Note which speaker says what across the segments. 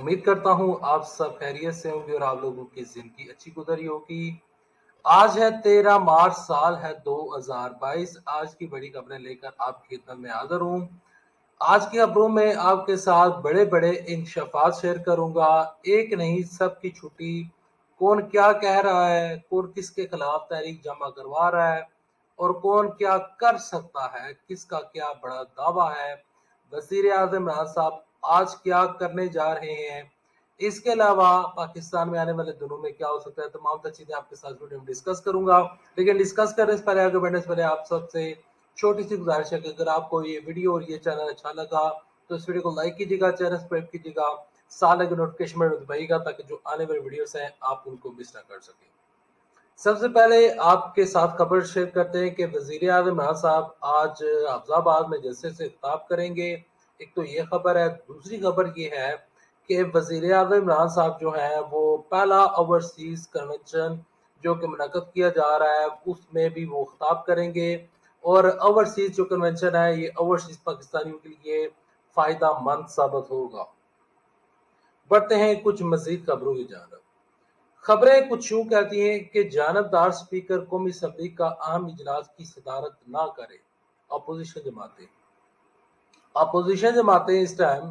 Speaker 1: उम्मीद करता हूँ आप सब खैरियत से होंगे और आप लोगों की ज़िंदगी अच्छी गुजरी होगी। आज है तेरह मार्च, साल है 2022 आज की बड़ी खबरें लेकर आपकी खिदमत में हाजिर हूँ। आज की खबरों में आपके साथ बड़े बड़े इंकशाफात शेयर करूँगा। एक नहीं, सब की छुट्टी। कौन क्या कह रहा है? कौन किसके खिलाफ तहरीक जमा करवा रहा है? और कौन क्या कर सकता है, किसका क्या बड़ा दावा है? वज़ीर आज़म इमरान साहब आज क्या करने जा रहे हैं? इसके अलावा पाकिस्तान में आने वाले दिनों में क्या हो सकता है? तमाम तो चीज़ें आपके साथ वीडियो में डिस्कस करूँगा। लेकिन डिस्कस करने से पहले, आगे बढ़ने से पहले आप सबसे छोटी सी गुजारिश है कि अगर आपको ये वीडियो और ये चैनल अच्छा लगा तो इस वीडियो को लाइक कीजिएगा, चैनल सब्सक्राइब कीजिएगा साल के नोटिफिकेशन में दबाइएगा ताकि जो आने वाले वीडियोस हैं, आप उनको मिस ना कर सकें। सबसे पहले आपके साथ खबर शेयर करते हैं कि वज़ीर आज़म इमरान साहब आज अफजाबाद में जलसे से खिताब करेंगे। एक तो ये खबर है, दूसरी खबर ये है कि वज़ीर आज़म इमरान साहब जो है, वो पहला ओवरसीज कन्वेंशन जो कि मुनद किया जा रहा है, उसमें भी वो खिताब करेंगे। और ओवरसीज जो कन्वेंशन है, ये ओवरसीज पाकिस्तानियों के लिए फ़ायदा मंद साबित होगा। बढ़ते हैं कुछ मजीद खबरों की जानब। खबरें कुछ यूँ कहती हैं कि जानबदार स्पीकर कौमी असम्बली का अहम इजलास की सदारत ना करे। अपोजिशन जमातें। अपोजिशन जमातें इस टाइम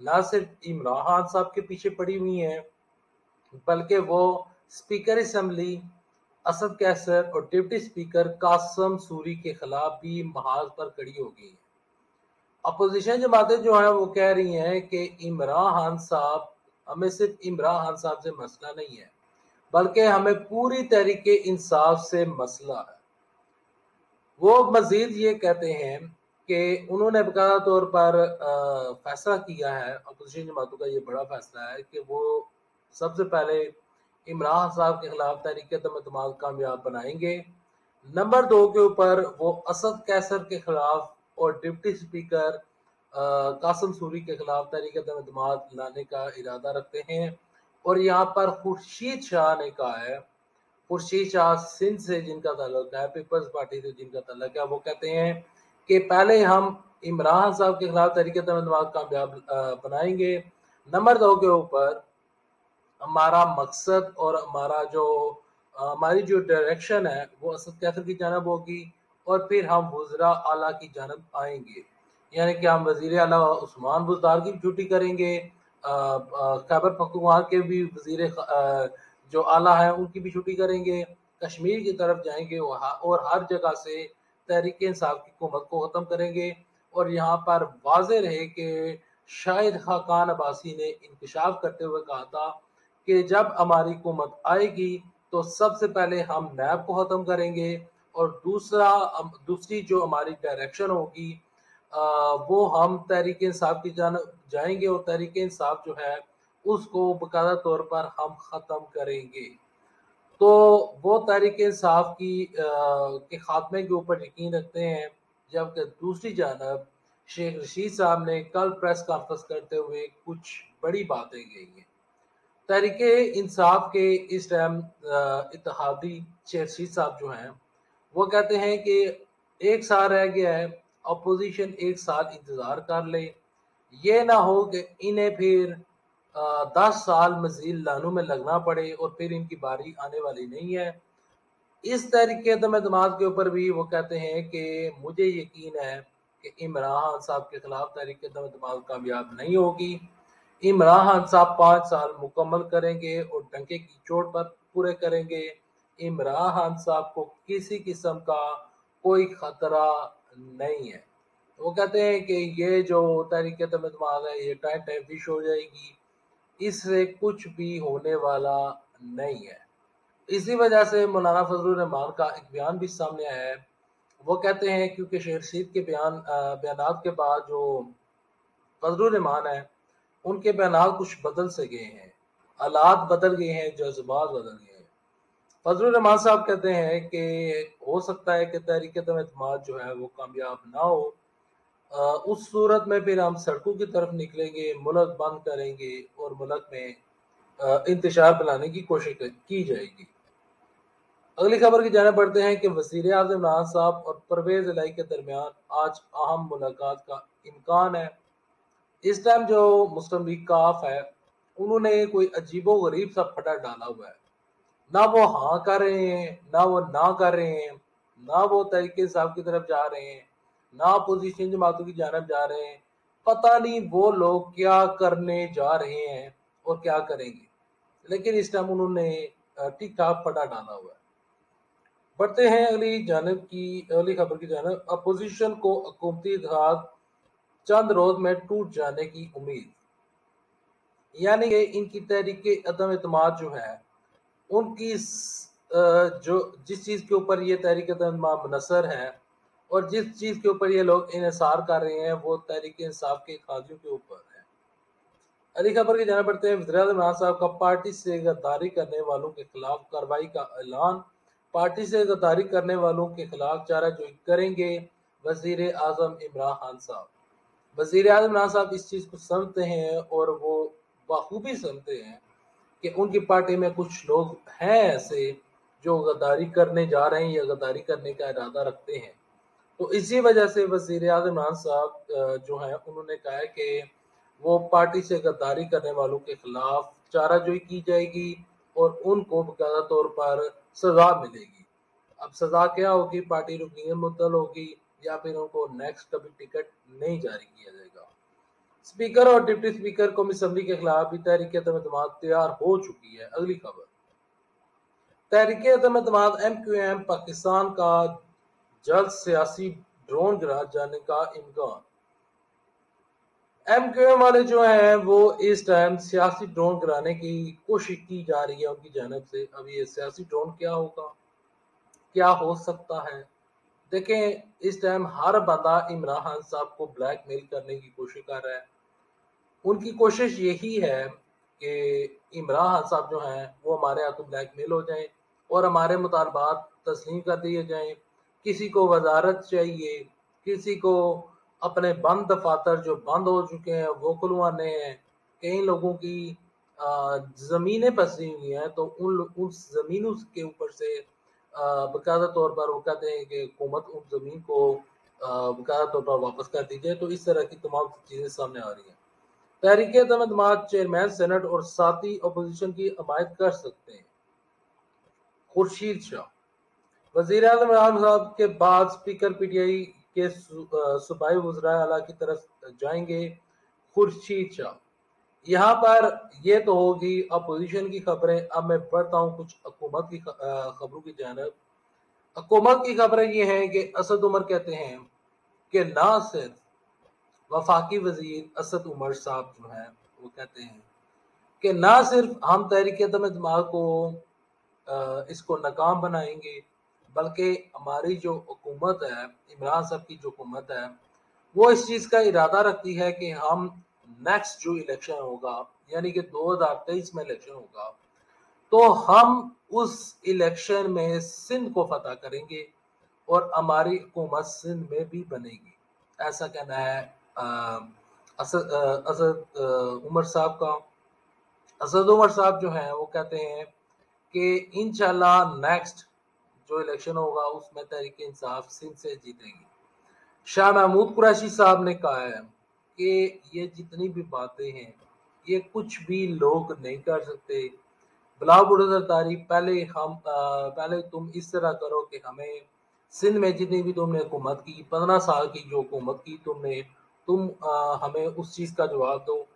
Speaker 1: ना सिर्फ़ इमरान खान साहब के पीछे पड़ी हुई हैं, बल्कि वो स्पीकर असम्बली असद कैसर और डिप्टी स्पीकर कासम सूरी के खिलाफ भी महाज पर खड़ी हो गई है। अपोजिशन जमातें जो है वो कह रही हैं कि इमरान खान साहब, हमें सिर्फ़ इमरान खान साहब से मसला नहीं है। बल्कि हमें पूरी तरीके इंसाफ से मसला है। वो मजीद ये कहते हैं कि उन्होंने बकाया तौर पर फैसला किया है, अपोजिशन जमातों का ये बड़ा फैसला है कि वो सबसे पहले इमरान साहब के खिलाफ तहरीक तमाम कामयाब बनाएँगे। नंबर दो के ऊपर वो असद कैसर के खिलाफ और डिप्टी स्पीकर कासम सूरी के खिलाफ तहरीक तमाम लाने का इरादा रखते हैं। और यहाँ पर खुर्शीद शाह ने कहा है, खुर्शीद शाह सिंध से जिनका तल्लक है, पीपल्स पार्टी से जिनका तल्लक है, वो कहते हैं कि पहले हम इमरान साहब के खिलाफ तरीके तमाम कामयाब बनाएँगे। नंबर दो के ऊपर हमारा मकसद और हमारा जो हमारी जो डायरेक्शन है, वो असद कैसर की जानब होगी और फिर हम वजरा आला की जानब आएँगे। यानी कि हम वज़ीर अला उस्मान बुजदार की भी छुट्टी करेंगे खैबर पख्तूनख्वा के भी वज़ीर जो आला है, उनकी भी छुट्टी करेंगे। कश्मीर की तरफ़ जाएँगे और हर जगह से तहरीक इंसाफ की हुकूमत को ख़त्म करेंगे। और यहाँ पर वाज रहे कि शायद खाकान अब्बासी ने इंकशाफ करते हुए कहा था कि जब हमारी हुकूमत आएगी तो सबसे पहले हम नैब को ख़त्म करेंगे और दूसरा दूसरी जो हमारी डायरेक्शन होगी वो हम तहरीक इंसाफ की जान जाएँगे और तहरीक इंसाफ जो है उसको बकायदा तौर पर हम ख़त्म करेंगे। तो वो तहरीक इंसाफ की आ, के खात्मे के ऊपर यकीन रखते हैं। जबकि दूसरी जानब शेख रशीद साहब ने कल प्रेस कॉन्फ्रेंस करते हुए कुछ बड़ी बातें कही हैं। तहरीक इंसाफ के इस टाइम इतिहादी शेख रशीद साहब जो हैं वो कहते हैं कि एक साल रह गया है अपोजिशन एक साल इंतज़ार कर ले। ये ना हो कि इन्हें फिर दस साल मजीद लानों में लगना पड़े और फिर इनकी बारी आने वाली नहीं है। इस तरीके तो दिमाग के ऊपर भी वो कहते हैं कि मुझे यकीन है कि इमरान खान साहब के खिलाफ तहरीक दिमाग कामयाब नहीं होगी। इमरान खान साहब पाँच साल मुकम्मल करेंगे और डंके की चोट पर पूरे करेंगे। इमरान खान साहब को किसी किस्म का कोई खतरा नहीं है। वो कहते हैं कि ये जो तहरीक दिमाग है ये टाइम फ़िश हो जाएगी, इससे कुछ भी होने वाला नहीं है। इसी वजह से मौलाना फजल रहमान का एक बयान भी सामने आया है। वो कहते हैं क्योंकि शेर रशीद के बयान बयान के बाद जो फजल रहमान है, उनके बयान कुछ बदल से गए हैं। हालात बदल गए हैं, जज्बात बदल गए फजल रहमान साहब कहते हैं कि हो सकता है कि तहरीक अतमाद जो है वो कामयाब ना हो। आ, उस सूरत में फिर हम सड़कों की तरफ़ निकलेंगे मुल्क बंद करेंगे और मुल्क में इंतज़ार बनाने की कोशिश की जाएगी। अगली खबर की जाने पड़ते हैं कि वज़ीर आज़म इमरान साहब और परवेज लाई के दरमियान आज अहम मुलाकात का इम्कान है। इस टाइम जो मुस्लिम लीग काफ है उन्होंने कोई अजीबो गरीब सा फटा डाला हुआ है। ना वो हाँ कर रहे हैं, ना वो ना कर रहे हैं, ना वो तरीके साहब की तरफ़ जा रहे हैं, ना अपोजिशन जमातों की जानब जा रहे हैं। पता नहीं वो लोग क्या करने जा रहे हैं और क्या करेंगे। लेकिन इस टाइम उन्होंने ठीक ठाक पटा डाला हुआ है। बढ़ते हैं अगली जानब की, अगली खबर की जानब। अपोजिशन को हुकूमती इतिहाद चंद रोज में टूट जाने की उम्मीद। यानी कि इनकी तहरीक अदम अतमाद जो है उनकी जो जिस चीज़ के ऊपर ये तहरीक अदम मुनसर है और जिस चीज़ के ऊपर ये लोग इसार कर रहे हैं, वो तहरीक इंसाफ के खादियों के ऊपर है। अली खबर की जाना पड़ते हैं। वजर साहब का पार्टी से गद्दारी करने वालों के खिलाफ कार्रवाई का ऐलान। पार्टी से गद्दारी करने वालों के खिलाफ चारा जो करेंगे वज़ीर आज़म इमरान खान साहब। वज़ीर आज़म इमरान साहब इस चीज़ को समझते हैं और वो बखूबी समझते हैं कि उनकी पार्टी में कुछ लोग हैं ऐसे जो गद्दारी करने जा रहे हैं या गद्दारी करने का इरादा रखते हैं। तो इसी वजह से वज़ीर आज़म इमरान साहब जो है, उन्होंने कहा है कि वो पार्टी से गद्दारी करने वालों के खिलाफ चाराजोई की जाएगी और उनको बकायदा तौर पर सजा मिलेगी। अब सजा क्या होगी? पार्टी रुकनीत मुतल होगी या फिर उनको नेक्स्ट कभी टिकट नहीं जारी किया जाएगा। स्पीकर और डिप्टी स्पीकर कौमी असम्बली के खिलाफ भी तहरीक अतमाद तैयार हो चुकी है। अगली खबर। तहरीक अतमाद एम क्यू एम पाकिस्तान का जल्द सियासी ड्रोन गिरा जाने का इम्कान। एम क्यू एम वाले जो हैं, वो इस टाइम सियासी ड्रोन गिराने की कोशिश की जा रही है। उनकी जानब से अब ये सियासी ड्रोन क्या होगा? क्या हो सकता है? देखें, इस टाइम हर बंदा इमरान खान साहब को ब्लैकमेल करने की कोशिश कर रहा है। उनकी कोशिश यही है कि इमरान खान साहब जो हैं, वो हमारे हाथों ब्लैकमेल हो जाएँ और हमारे मुतालबात तस्लीम कर दिए जाएँ। किसी को वजारत चाहिए, किसी को अपने बंद दफातर जो बंद हो चुके हैं, वो खुलवाने हैं। कई लोगों की ज़मीनें फंसी हुई हैं तो उन उस ज़मीनों के ऊपर से बकायदा तौर पर वो कहते हैं कि हुकूमत उन ज़मीन को बकायदा तौर पर वापस कर दी जाए तो इस तरह की तमाम चीज़ें सामने आ रही हैं। तहरीक तमदमात चेयरमैन, सेनेट और साथी अपोजिशन की हमायत कर सकते हैं। खुर्शीद शाह, वज़ीर अजम साहब के बाद स्पीकर पीटीआई के सूबाई वजरा की तरफ़ जाएँगे। खुर्शीद शाह यहाँ पर ये तो होगी अपोजिशन की खबरें। अब मैं पढ़ता हूँ कुछ हुकूमत की खबरों की जानब। हुकूमत की खबरें ये हैं कि असद उमर कहते हैं कि ना सिर्फ़ वफाकी वज़ीर असद उमर साहब जो हैं, वो कहते हैं कि ना सिर्फ़ हम तहरीक दिमाग को इसको नाकाम बनाएँगे, बल्कि हमारी जो हुकूमत है, इमरान साहब की जो हुकूमत है, वो इस चीज़ का इरादा रखती है कि हम नेक्स्ट जो इलेक्शन होगा, यानी कि 2023 में इलेक्शन होगा तो हम उस इलेक्शन में सिंध को फतह करेंगे और हमारी हुकूमत सिंध में भी बनेगी। ऐसा कहना है असद उमर साहब का। असद उमर साहब जो हैं, वो कहते हैं कि इंशाल्लाह नेक्स्ट जो इलेक्शन होगा, उसमें तहरीक इंसाफ सिंध से जीतेगी। शाह महमूद कुरैशी साहब ने कहा है कि ये जितनी भी बातें हैं ये कुछ भी लोग नहीं कर सकते। बुढ़ सरदारी पहले हम पहले तुम इस तरह करो कि हमें सिंध में जितनी भी तुमने हुकूमत की पंद्रह साल की जो हुकूमत की तुमने तुम आ, हमें उस चीज़ का जवाब दो।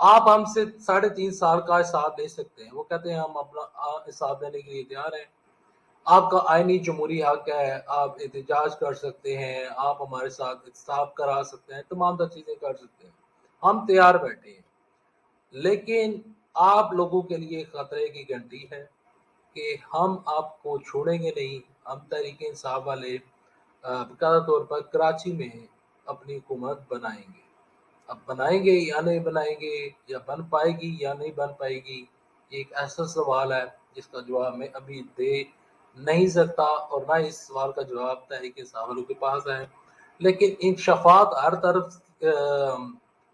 Speaker 1: आप हमसे साढ़े तीन साल का हिसाब दे सकते हैं। वो कहते हैं हम अपना हिसाब देने के लिए तैयार हैं। आपका आईनी जमहूरी हक है, आप एहतजाज कर सकते हैं, आप हमारे साथ इंसाफ करा सकते हैं, तमाम तर चीज़ें कर सकते हैं। हम तैयार बैठे हैं। लेकिन आप लोगों के लिए ख़तरे की घंटी है कि हम आपको छोड़ेंगे नहीं। हम तरीके इंसाफ वाले बाकायदा तौर पर कराची में अपनी हुकूमत बनाएँगे। अब बनाएँगे या नहीं बनाएँगे, या बन पाएगी या नहीं बन पाएगी, ये एक ऐसा सवाल है जिसका जवाब मैं अभी दे नहीं सकता और ना इस सवाल का जवाब तहरीक सावलों के पास है लेकिन इन शफात हर तरफ़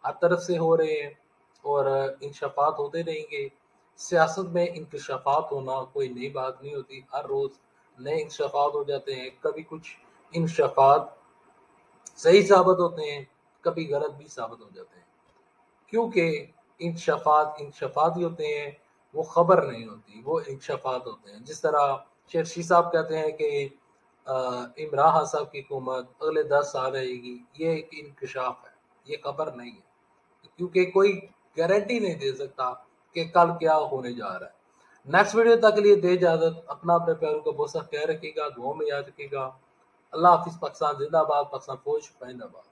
Speaker 1: हर तरफ़ से हो रहे हैं और इन शफात होते रहेंगे। सियासत में इंकशाफात होना कोई नई बात नहीं होती। हर रोज़ नए इंकशाफात हो जाते हैं। कभी कुछ इंकशाफात सही साबित होते हैं, कभी गलत भी साबित हो जाते हैं। क्योंकि इंकशाफात इंकशाफात ही होते हैं, वो खबर नहीं होती, वो इंकशाफात होते हैं। जिस तरह शेरशी साहब कहते हैं कि इमरान साहब की हुकूमत अगले दस साल रहेगी, ये एक इंकशाफ है, ये खबर नहीं है। क्योंकि कोई गारंटी नहीं दे सकता कि कल क्या होने जा रहा है। नेक्स्ट वीडियो तक लिए दे इजाज़त, अपना अपने प्यारों को सा ख्याल रखिएगा दुआ में याद रखिएगा। अल्लाह हाफिज, पाकिस्तान जिंदाबाद, पाकिस्तान फौज पैंदाबाद